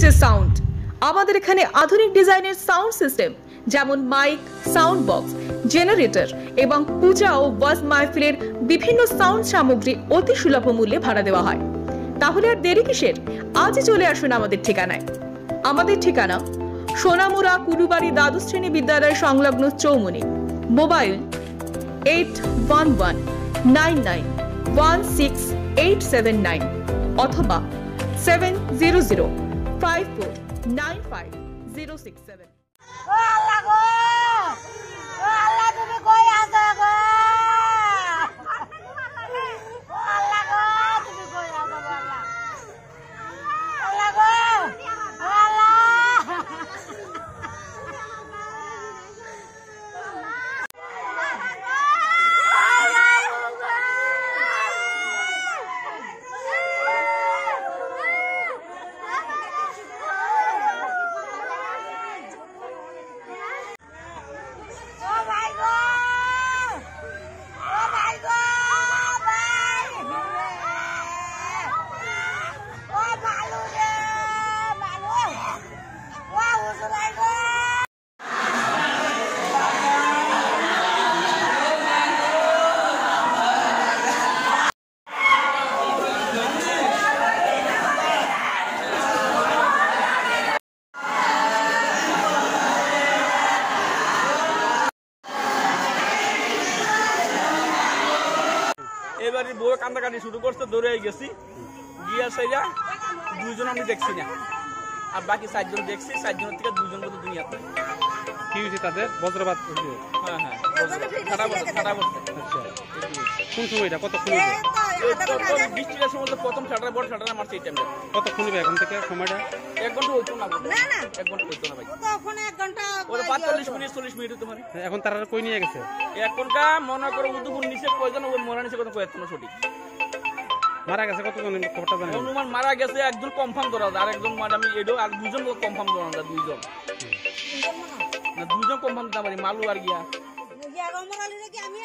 DJ sound আমাদের এখানে আধুনিক ডিজাইনের সাউন্ড সিস্টেম যেমন মাইক সাউন্ড বক্স জেনারেটর এবং পূজা ও ওয়াজ মাহফিলের বিভিন্ন সাউন্ড সামগ্রী অতি সুলভ মূল্যে ভাড়া দেওয়া হয়। তাহলে আর দেরি কিসের? আজই চলে আসুন আমাদের ঠিকানায়। আমাদের ঠিকানা সোনামুরা কুলুবাড়ি দ্বাদশ শ্রেণি বিদ্যালয় সংলগ্ন Chowmuhani. Mobile eight one one nine nine one six eight seven nine অথবা সেভেন জিরো জিরো 5495 067. Ah, এবারে বউ কান্দাকান্দি শুরু করছে দৌড়ে গেছি। গিয়া সাইরা দুইজন আমি দেখছি না। আর বাকি চারজন দেখছি চারজনের থেকে দুজন মতো দুনিয়াতে। কি হয়েছে তাদের? বজ্রপাত হ্যাঁ হ্যাঁ খারাপ খারাপ আচ্ছা। কোন সময়টা? কতক্ষণ বৃষ্টির প্রথম ঠাটা বড় ঠাটা মারছে এই কতক্ষণ হইবে এখন থেকে সময়টা এক ঘণ্টা হইতো না না, না। এক ঘণ্টা হইতো না ভাই মিনিট চল্লিশ মিনিট হতে এখন তারা কই নিয়ে গেছে এখনকার মনে করো উদুপুর নিচে কয়জন ওই মরা নিচে কথা কয়েকজন সঠিক মারা গেছে কতজন খবরটা জানেন অনুমান মারা গেছে একজন কনফার্ম করা আর একজন আমি এডো আর দুজন কনফার্ম করা যায়, দুইজন না দুজন কনফার্ম দিতে পারি মালু আর গিয়া আমি